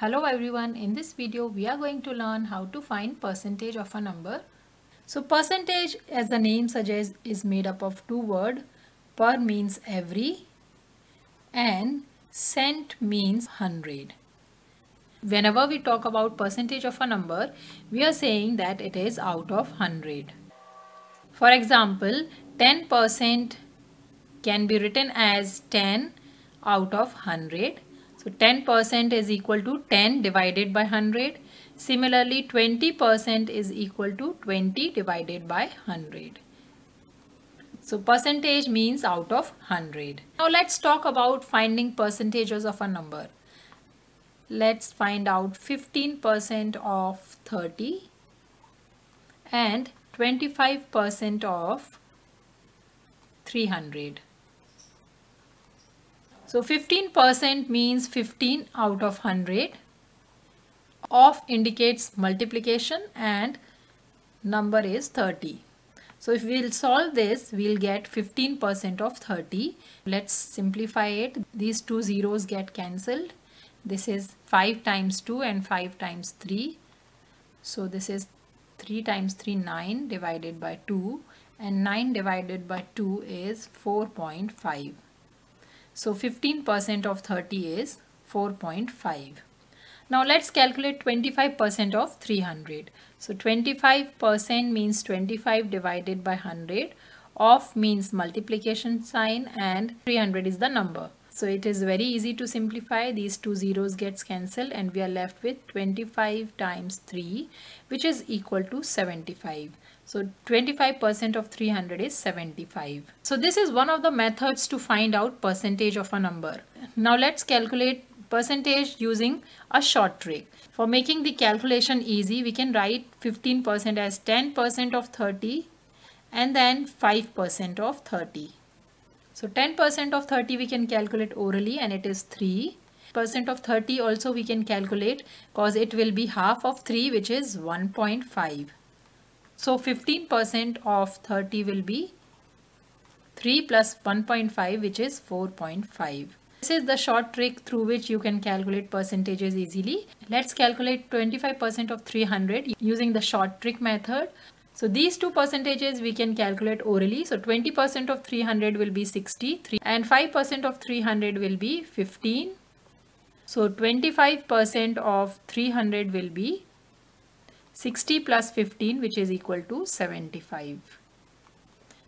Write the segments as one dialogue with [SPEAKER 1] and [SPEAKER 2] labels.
[SPEAKER 1] Hello everyone, in this video we are going to learn how to find percentage of a number. So percentage as the name suggests is made up of two words. Per means every and cent means hundred. Whenever we talk about percentage of a number, we are saying that it is out of 100. For example, 10% can be written as 10 out of 100 so 10% is equal to 10 divided by 100. Similarly, 20% is equal to 20 divided by 100. So percentage means out of 100. Now let's talk about finding percentages of a number. Let's find out 15% of 30 and 25% of 300. So 15% means 15 out of 100. Of indicates multiplication and number is 30. So if we'll solve this, we'll get 15% of 30. Let's simplify it. These two zeros get cancelled. This is 5 times 2 and 5 times 3. So this is 3 times 3, 9 divided by 2 and 9 divided by 2 is 4.5. So 15% of 30 is 4.5. Now let's calculate 25% of 300. So 25% means 25 divided by 100. Of means multiplication sign and 300 is the number. So it is very easy to simplify. These two zeros gets cancelled and we are left with 25 times 3 which is equal to 75. So 25% of 300 is 75. So this is one of the methods to find out percentage of a number. Now let's calculate percentage using a short trick. For making the calculation easy, we can write 15% as 10% of 30 and then 5% of 30. So 10% of 30 we can calculate orally and it is 3. Percent of 30 also we can calculate cause it will be half of 3 which is 1.5. So 15% of 30 will be 3 plus 1.5 which is 4.5. This is the short trick through which you can calculate percentages easily. Let's calculate 25% of 300 using the short trick method. So these two percentages we can calculate orally. So 20% of 300 will be 60 and 5% of 300 will be 15. So 25% of 300 will be 60 plus 15 which is equal to 75.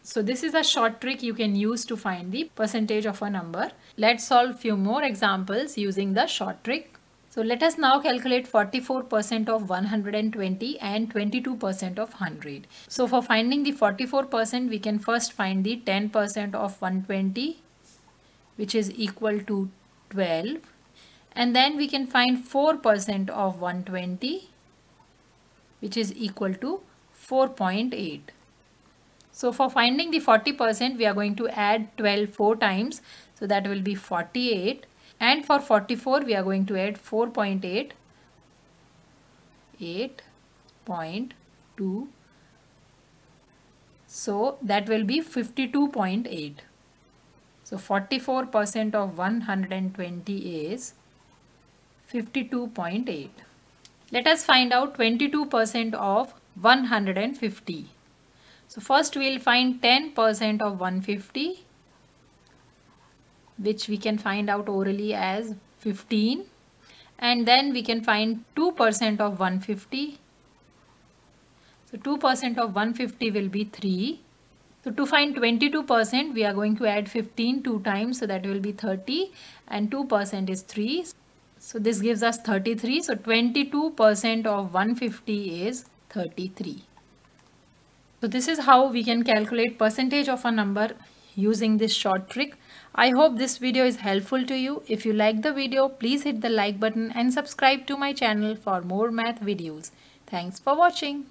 [SPEAKER 1] So this is a short trick you can use to find the percentage of a number. Let's solve few more examples using the short trick. So let us now calculate 44% of 120 and 22% of 100. So for finding the 44% we can first find the 10% of 120 which is equal to 12 and then we can find 4% of 120 which is equal to 4.8. So for finding the 40% we are going to add 12 four times. So that will be 48 and for 44 we are going to add 4.8 8.2 so that will be 52.8 so 44% of 120 is 52.8 let us find out 22% of 150. So first we will find 10% of 150 which we can find out orally as 15 and then we can find 2% of 150. So 2% of 150 will be 3. So to find 22% we are going to add 15 two times so that will be 30 and 2% is 3. So this gives us 33. So 22% of 150 is 33. So this is how we can calculate percentage of a number using this short trick. I hope this video is helpful to you. If you like the video, please hit the like button and subscribe to my channel for more math videos. Thanks for watching.